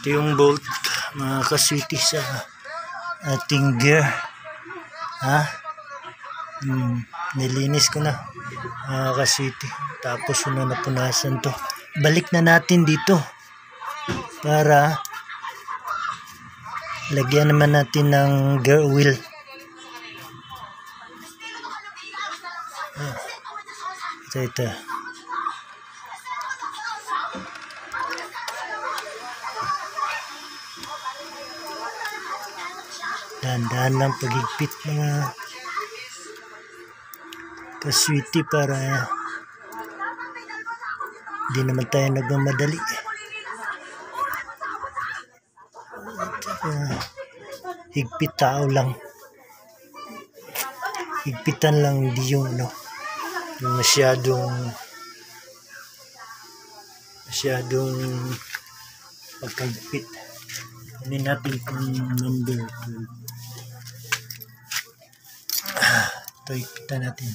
Ito yung bolt mga kaswiti sa ating gear. Ha? Hmm, nilinis ko na mga kaswiti. Tapos yun na napunasan to. Balik na natin dito para lagyan naman natin ng gear wheel. Ah, ito, ito. Dahan-dahan lang pagigpit mga kaswiti para hindi naman tayo nagmamadali. Uh, higpit tao lang. Higpitan lang hindi yung ano, yung masyadong masyadong pagkagpit. Ano natin kung number 12. Ito, ikita natin.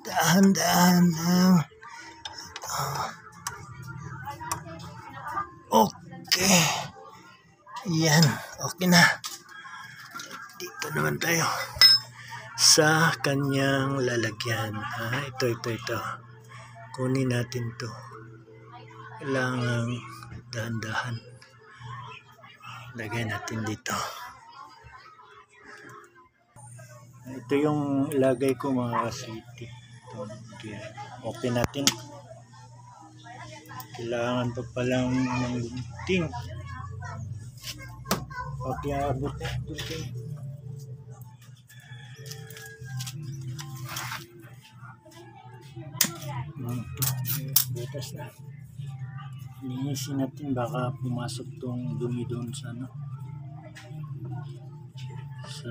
Dahan-dahan lang. Okay. Yan. Okay na. Dito naman tayo sa kanyang lalagyan. Ah, ito, ito, ito. Kunin natin to. Kailangan dahan-dahan. Lagay natin dito. Ito yung ilagay ko mga kasiti. Ito, open natin. Kailangan pa palang ng gunting. Okay, abot na. Butas na. Linisin natin baka pumasok tong dumi doon sa ano. Sa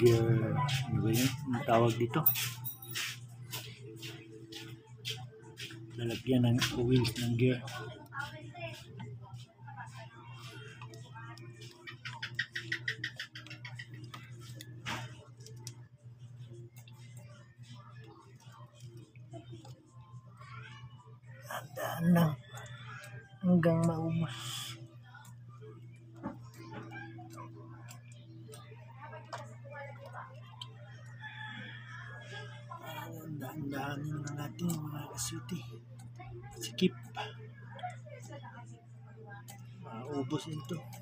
gear, ano ba yun? Tawag dito? Lalagyan ng wheels ng gear. Tandaan lang hanggang maubos. Dahan-dahanin na natin mga kasiti. Skip. Maubos ito.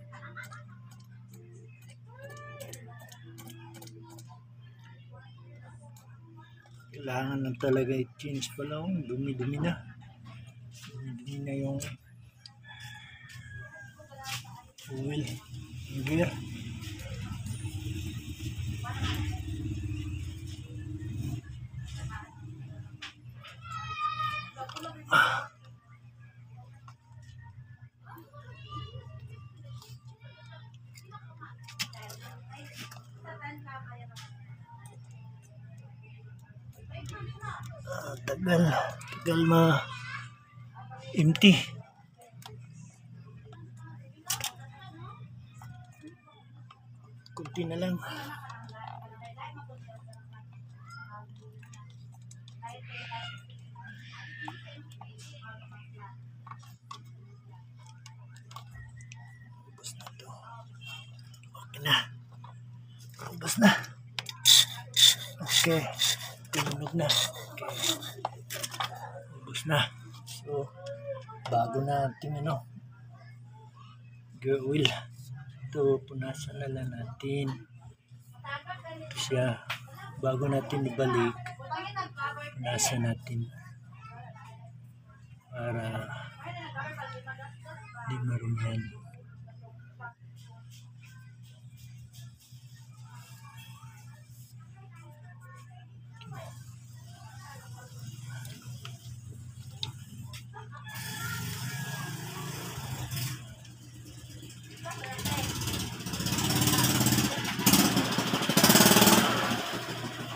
Kailangan lang talaga i-change pala. Oh, dumi-dumi na. Dumi na yung wheel gear. Ah, tagal. Tagal ma empty. Kunti na lang. Okay na na. Tumunog na. Okay ubos na so bago natin ano gear wheel ito punasan na lang natin. Ito siya. Bago natin ibalik punasan natin para di marumihan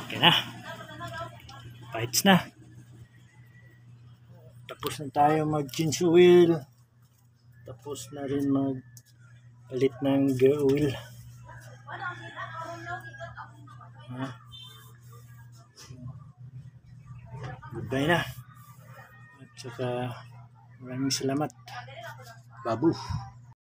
Okay na. Fights na. Tapos na tayo mag change wheel. Tapos na rin mag palit ng gear oil. Ha? Goodbye na. At saka maraming salamat. Babu.